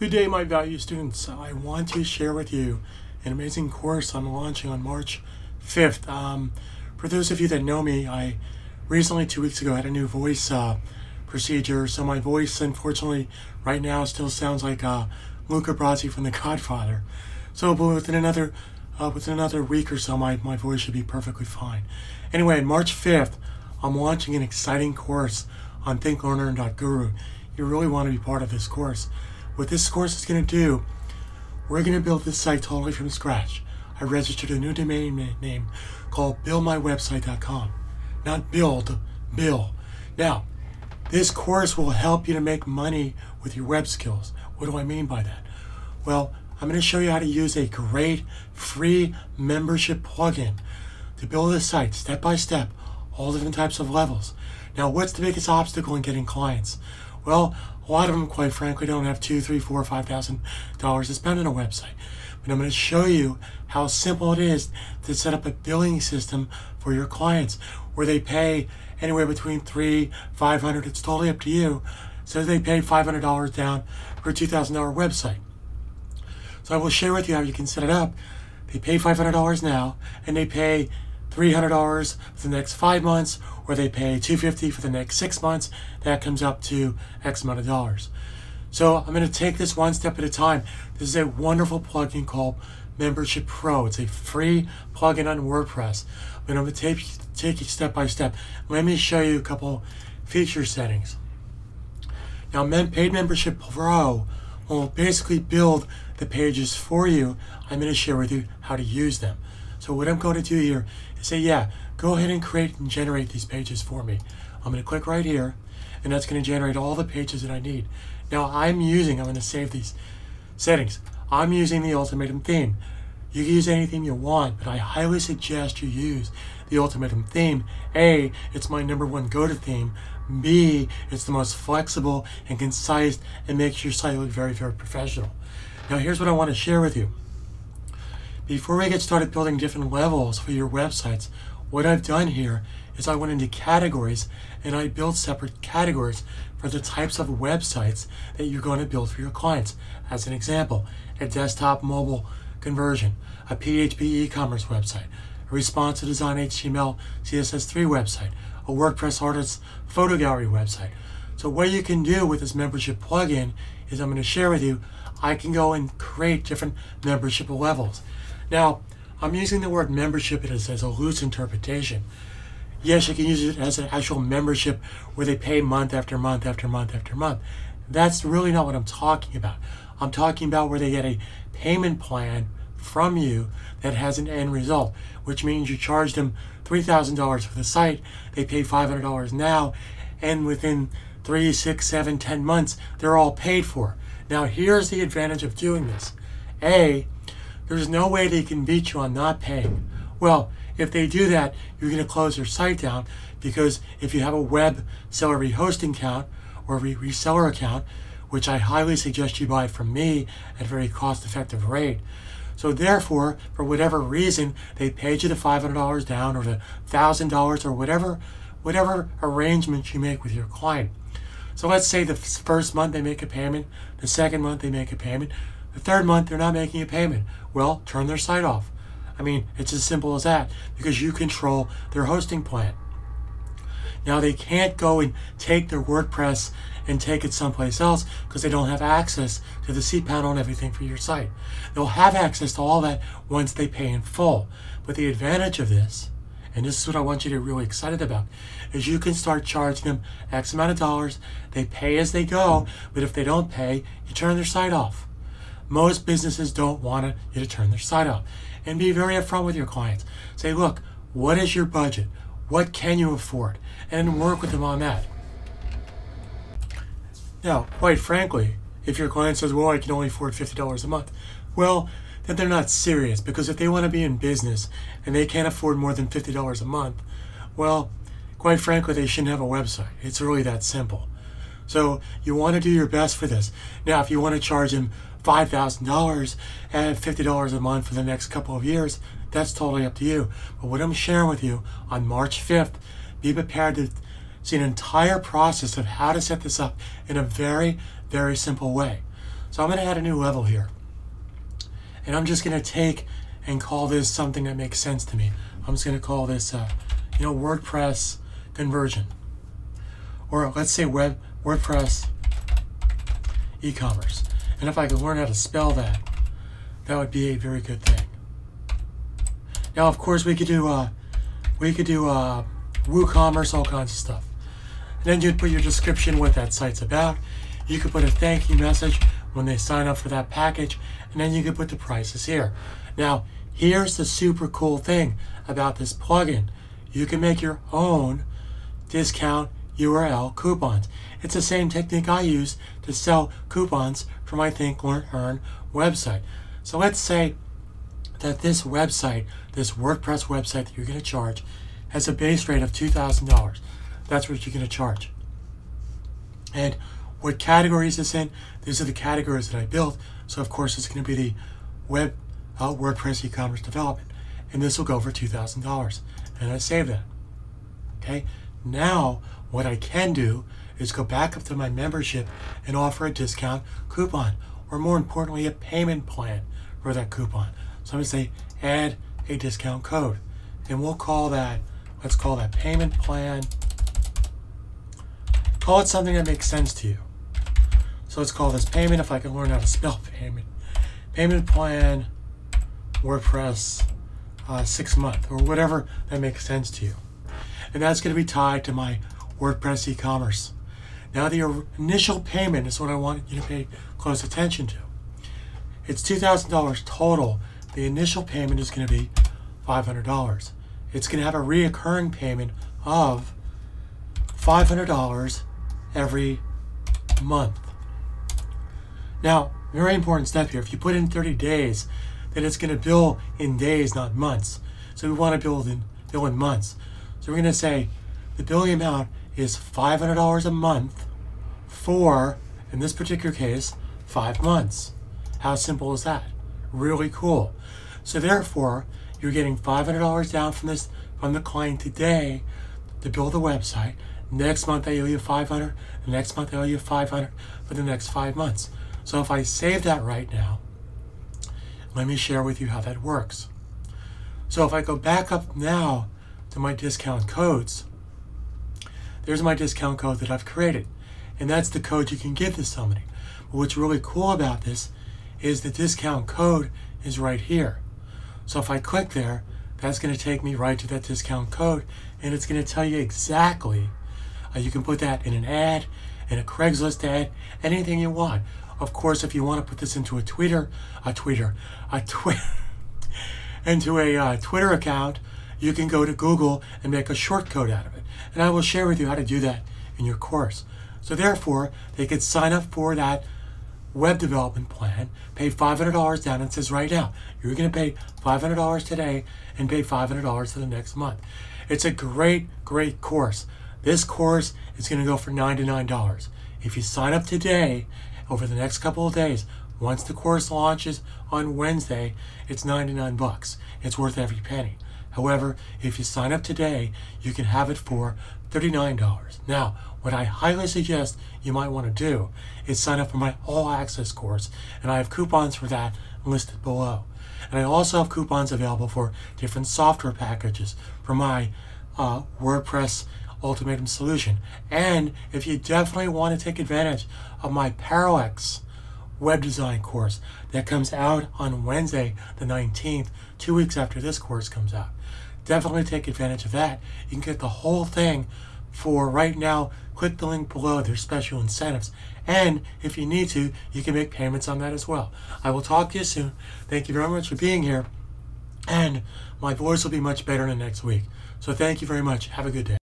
Good day, my value students. I want to share with you an amazing course I'm launching on March 5th. Um, for those of you that know me, I recently, two weeks ago, had a new voice uh, procedure. So my voice, unfortunately, right now still sounds like uh, Luca Brasi from The Godfather. So, but within another uh, within another week or so, my, my voice should be perfectly fine. Anyway, March 5th, I'm launching an exciting course on thinklearnearn.guru. You really want to be part of this course. What this course is going to do, we're going to build this site totally from scratch. I registered a new domain name called buildmywebsite.com. Not build, bill. Now, this course will help you to make money with your web skills. What do I mean by that? Well, I'm going to show you how to use a great free membership plugin to build a site step by step, all different types of levels. Now, what's the biggest obstacle in getting clients? Well, a lot of them, quite frankly, don't have two, three, four, five thousand dollars to spend on a website. But I'm going to show you how simple it is to set up a billing system for your clients where they pay anywhere between three, five hundred. It's totally up to you. So they pay five hundred dollars down for a two thousand dollar website. So I will share with you how you can set it up. They pay five hundred dollars now, and they pay $300 for the next five months, or they pay 250 for the next six months, that comes up to X amount of dollars. So I'm going to take this one step at a time. This is a wonderful plugin called Membership Pro. It's a free plugin on WordPress. But I'm going to take, take it step by step. Let me show you a couple feature settings. Now, Paid Membership Pro will basically build the pages for you. I'm going to share with you how to use them. So what I'm going to do here is say, yeah, go ahead and create and generate these pages for me. I'm going to click right here, and that's going to generate all the pages that I need. Now I'm using, I'm going to save these settings. I'm using the Ultimatum theme. You can use anything you want, but I highly suggest you use the Ultimatum theme. A, it's my number one go-to theme. B, it's the most flexible and concise and makes your site look very, very professional. Now here's what I want to share with you. Before we get started building different levels for your websites, what I've done here is I went into categories and I built separate categories for the types of websites that you're going to build for your clients. As an example, a desktop mobile conversion, a PHP e-commerce website, a responsive design HTML CSS3 website, a WordPress artist photo gallery website. So what you can do with this membership plugin is I'm going to share with you, I can go and create different membership levels. Now, I'm using the word membership as, as a loose interpretation. Yes, you can use it as an actual membership where they pay month after month after month after month. That's really not what I'm talking about. I'm talking about where they get a payment plan from you that has an end result, which means you charge them $3,000 for the site, they pay $500 now, and within three, six, seven, ten months, they're all paid for. Now, here's the advantage of doing this. A, there's no way they can beat you on not paying. Well, if they do that, you're going to close your site down because if you have a web seller rehosting account or re reseller account, which I highly suggest you buy from me at a very cost effective rate. So therefore, for whatever reason, they paid you the $500 down or the $1,000 or whatever, whatever arrangement you make with your client. So let's say the first month they make a payment, the second month they make a payment, the third month, they're not making a payment. Well, turn their site off. I mean, it's as simple as that because you control their hosting plan. Now, they can't go and take their WordPress and take it someplace else because they don't have access to the cPanel and everything for your site. They'll have access to all that once they pay in full. But the advantage of this, and this is what I want you to be really excited about, is you can start charging them X amount of dollars. They pay as they go, but if they don't pay, you turn their site off. Most businesses don't want you to turn their site off. And be very upfront with your clients. Say, look, what is your budget? What can you afford? And work with them on that. Now, quite frankly, if your client says, well, I can only afford $50 a month, well, then they're not serious because if they want to be in business and they can't afford more than $50 a month, well, quite frankly, they shouldn't have a website. It's really that simple. So you want to do your best for this. Now, if you want to charge them $5,000 and $50 a month for the next couple of years, that's totally up to you. But what I'm sharing with you on March 5th, be prepared to see an entire process of how to set this up in a very, very simple way. So I'm going to add a new level here. And I'm just going to take and call this something that makes sense to me. I'm just going to call this, uh, you know, WordPress conversion. Or let's say web WordPress e-commerce. And if I could learn how to spell that, that would be a very good thing. Now, of course, we could do uh, we could do uh, WooCommerce, all kinds of stuff. And then you'd put your description what that site's about. You could put a thank you message when they sign up for that package, and then you could put the prices here. Now, here's the super cool thing about this plugin. You can make your own discount URL coupons. It's the same technique I use to sell coupons for my Think, Learn, Earn website. So let's say that this website, this WordPress website that you're going to charge, has a base rate of $2,000. That's what you're going to charge. And what categories is in? These are the categories that I built. So of course it's going to be the web uh, WordPress e-commerce development, and this will go for $2,000. And I save that. Okay. Now what I can do is go back up to my membership and offer a discount coupon, or more importantly, a payment plan for that coupon. So I'm going to say add a discount code, and we'll call that. Let's call that payment plan. Call it something that makes sense to you. So let's call this payment if I can learn how to spell payment. Payment plan, WordPress, uh, six month, or whatever that makes sense to you. And that's going to be tied to my WordPress e-commerce. Now the initial payment is what I want you to pay close attention to. It's $2,000 total. The initial payment is going to be $500. It's going to have a reoccurring payment of $500 every month. Now, very important step here. If you put in 30 days, then it's going to bill in days, not months. So we want to build in bill in months. So we're going to say the billing amount is $500 a month for, in this particular case, five months. How simple is that? Really cool. So therefore, you're getting $500 down from this from the client today to build the website. Next month I owe you 500. The next month I owe you 500 for the next five months. So if I save that right now, let me share with you how that works. So if I go back up now to my discount codes, there's my discount code that I've created. And that's the code you can give to somebody. But what's really cool about this is the discount code is right here. So if I click there, that's going to take me right to that discount code and it's going to tell you exactly. Uh, you can put that in an ad, in a Craigslist ad, anything you want. Of course, if you want to put this into a Twitter, a Twitter, a Twitter, into a uh, Twitter account, you can go to Google and make a short code out of it. And I will share with you how to do that in your course. So therefore, they could sign up for that web development plan, pay $500 down, and says right now, you're going to pay $500 today and pay $500 for the next month. It's a great, great course. This course is going to go for $99. If you sign up today, over the next couple of days, once the course launches on Wednesday, it's 99 bucks. It's worth every penny. However, if you sign up today, you can have it for $39. Now, what I highly suggest you might want to do is sign up for my all access course, and I have coupons for that listed below. And I also have coupons available for different software packages for my uh, WordPress Ultimatum solution. And if you definitely want to take advantage of my Parallax web design course that comes out on Wednesday, the 19th, two weeks after this course comes out. Definitely take advantage of that. You can get the whole thing for right now. Click the link below. There's special incentives. And if you need to, you can make payments on that as well. I will talk to you soon. Thank you very much for being here. And my voice will be much better in the next week. So thank you very much. Have a good day.